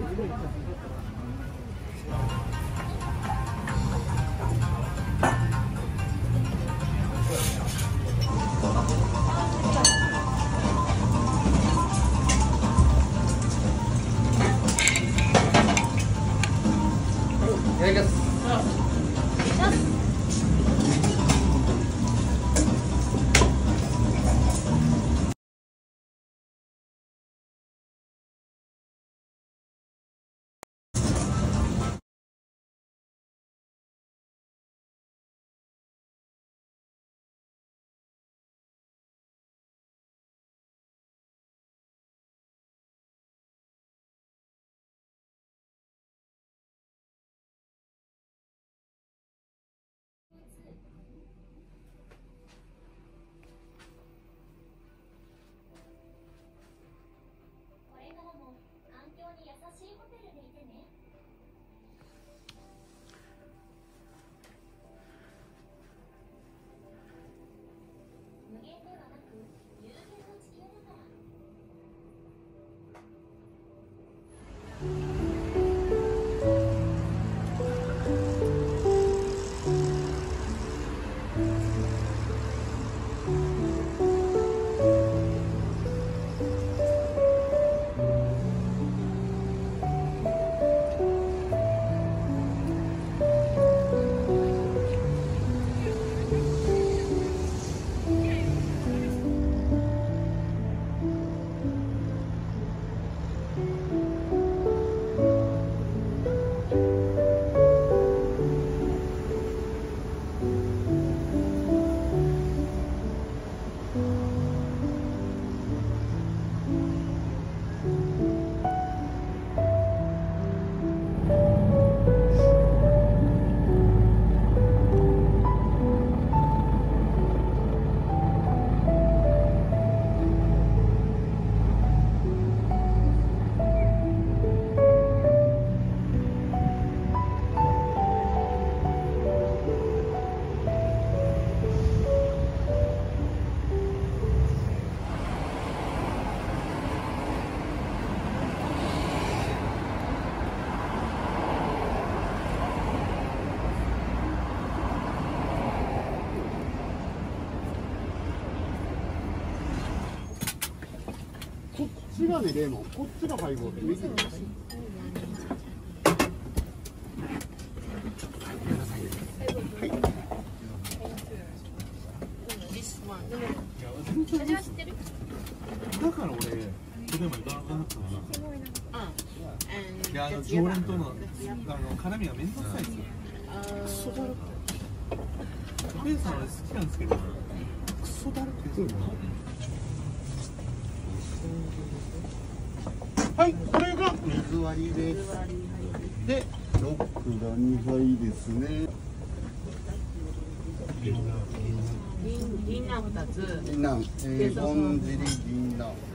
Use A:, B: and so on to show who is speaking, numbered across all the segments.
A: いただ
B: ちがねレモンこっちがハイボール右に
C: This one.
D: だから俺それまで行かなかったかないやあの常連とのあの絡みがめんどくさいですよ
C: Uh,
D: おペンさんは好きなんですけどクソだるくて
B: はいこれが水割りです。でロックが2杯ですね。
C: 銀銀杏二つ。
B: 銀杏、えー、ぼんじり銀杏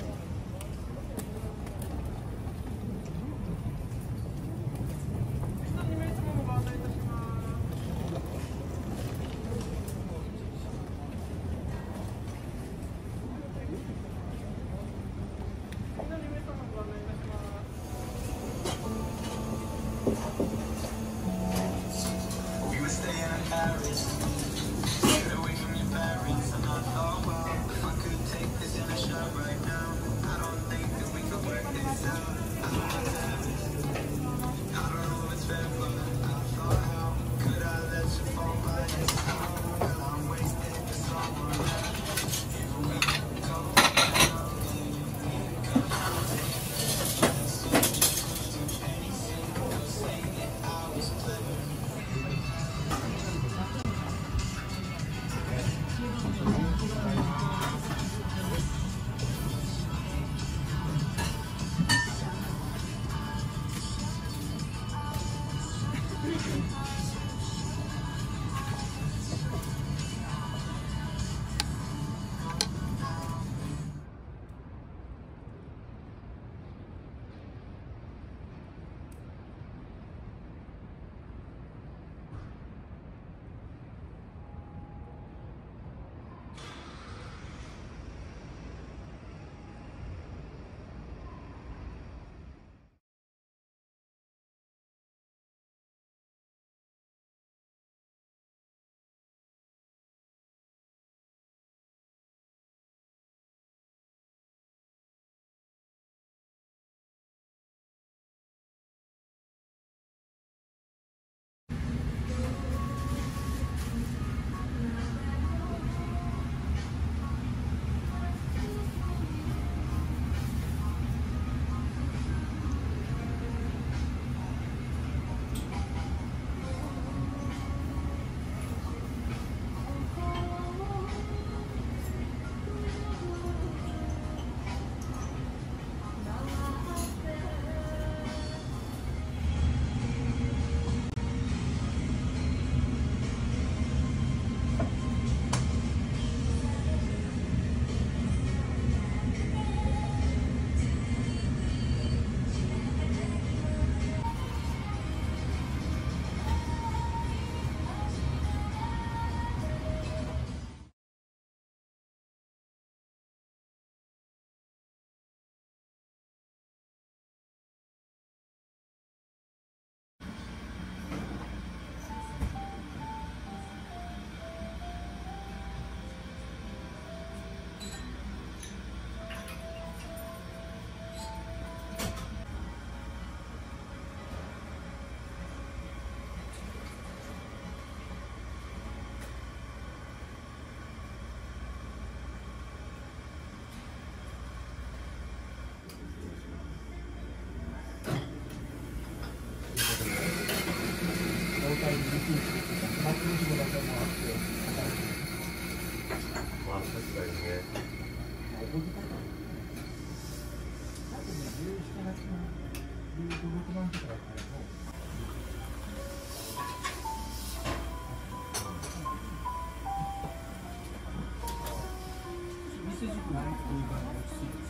D: 店軸のこういう感じで落ち着いて